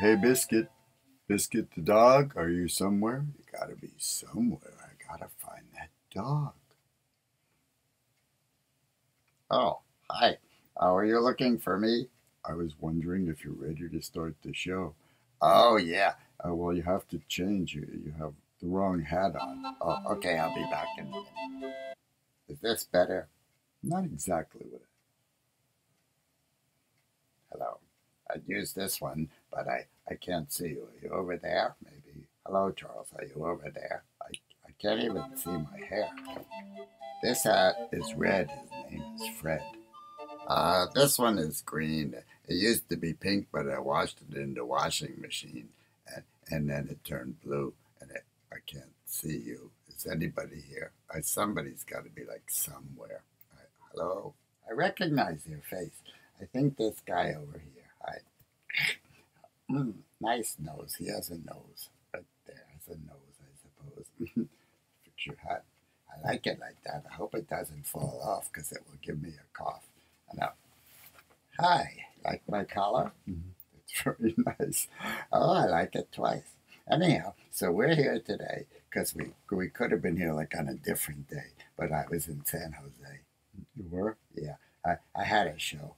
Hey, Biscuit. Biscuit the dog, are you somewhere? You gotta be somewhere. I gotta find that dog. Oh, hi. Oh, are you looking for me? I was wondering if you're ready to start the show. Oh, yeah. Uh, well, you have to change. You, you have the wrong hat on. Oh, okay, I'll be back in a minute. Is this better? Not exactly what. Hello. I'd use this one, but I, I can't see you. Are you over there? Maybe. Hello, Charles. Are you over there? I, I can't even see my hair. This hat is red. His name is Fred. Uh, this one is green. It used to be pink, but I washed it in the washing machine, and, and then it turned blue, and it, I can't see you. Is anybody here? I, somebody's got to be like somewhere. I, hello? I recognize your face. I think this guy over here. I, mm, nice nose. He has a nose. Right there has a nose, I suppose. Your hat. I like it like that. I hope it doesn't fall off because it will give me a cough. Now, hi, like my collar? Mhm. It's very nice. Oh, I like it twice. Anyhow, so we're here today because we we could have been here like on a different day, but I was in San Jose. You were? Yeah, I, I had a show.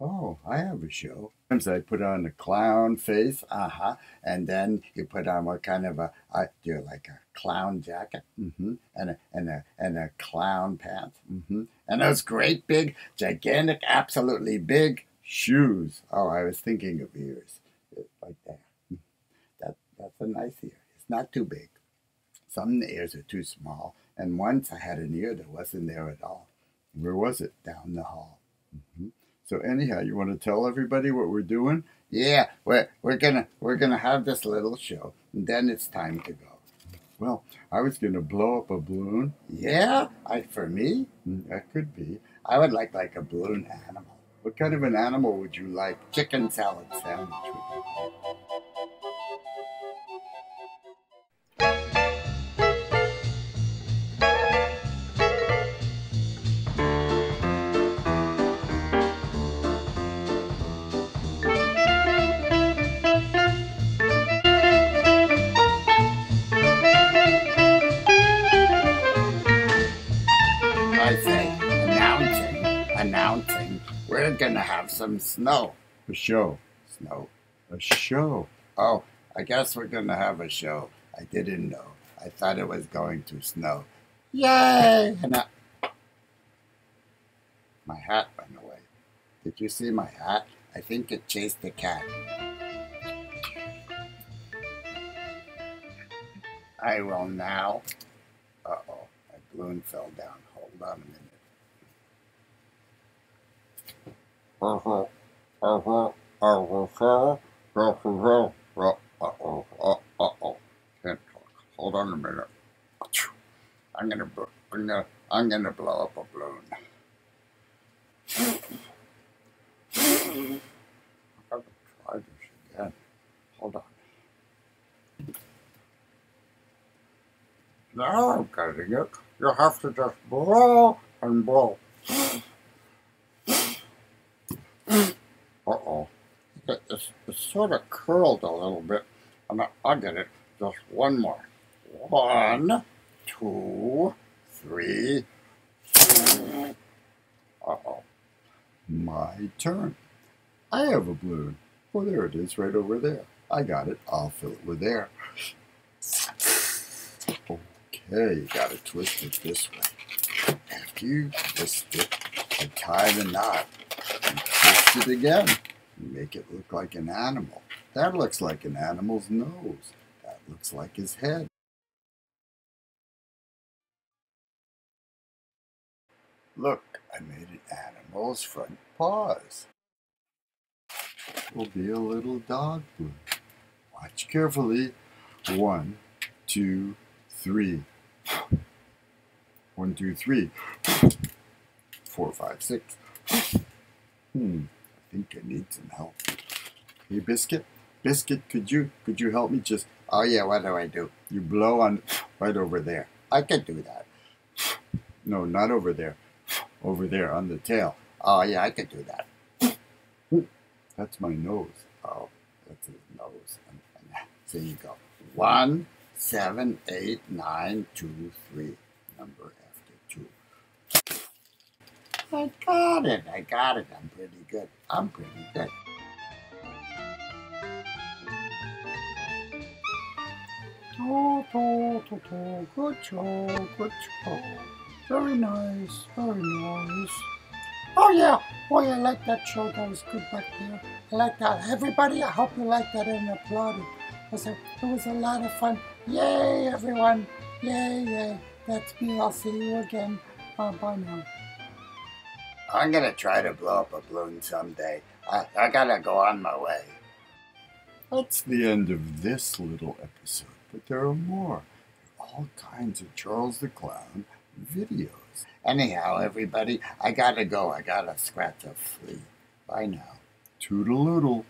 Oh, I have a show. Sometimes I put on a clown face. Uh huh. And then you put on what kind of a I do like a clown jacket Mm-hmm. and a and a and a clown pants Mm-hmm. and those great big, gigantic, absolutely big Shoes. Oh, I was thinking of ears, like that. That that's a nice ear. It's not too big. Some ears are too small, and once I had an ear that wasn't there at all, Where was it? down the hall. Mm-hmm. So anyhow, you want to tell everybody what we're doing? Yeah, we're we're gonna we're gonna have this little show, and then it's time to go. Well, I was to blow up a balloon. Yeah, I for me, Mm, That could be. I would like like a balloon animal, What kind of an animal would you like? chicken salad sandwich. I say, announcing, announcing, we're gonna have some snow. A show. Snow. A show. Oh, I guess we're gonna have a show. I didn't know. I thought it was going to snow. Yay! And I... My hat went away. Did you see my hat? I think it chased the cat. I will now. Uh oh, my balloon fell down. Uh-oh. Uh-oh. Can't talk. Hold on a minute. I'm gonna, I'm gonna, I'm gonna blow up a balloon. I have to try this again. Hold on. Now I'm getting it. You have to just blow and blow. Uh-oh. It- It's, it's sort of curled a little bit. And I- I'll get it. Just one more. One, two, three. Uh-oh. My turn. I have a balloon. Oh, there it is, right over there. I got it. I'll fill it with air. Okay, you gotta twist it this way. After you twist it, tie the knot and twist it again. You make it look like an animal. That looks like an animal's nose. That looks like his head. Look, I made an animal's front paws. Will be a little dog balloon. Watch carefully. One, two, three. One, two, three. Four, five, six. Hmm, I think I need some help. Hey, Biscuit. Biscuit, could you could you help me? Just Oh, yeah, what do I do? you blow on right over there. I could do that. No, not over there. over there on the tail. Oh, yeah, I can do that. That's my nose. Oh, that's his nose. And, and so you go one, seven, eight, nine, two, three. Number after two. I got it. I got it. I'm pretty good. I'm pretty good. To, to, to. Good job, good job. Very nice, very nice. Oh yeah, boy, I like that show. That was good back there. I like that. Everybody, I hope you liked that and applauded. It was a, it was a lot of fun. Yay, everyone! Yay, yay. That's me. I'll see you again. Uh, bye now. I'm gonna try to blow up a balloon someday. I, I gotta go on my way. That's the end of this little episode, but there are more. All kinds of Charles the Clown videos. Anyhow, everybody, I gotta go. I gotta scratch a flea. Bye now. Toodle-oodle.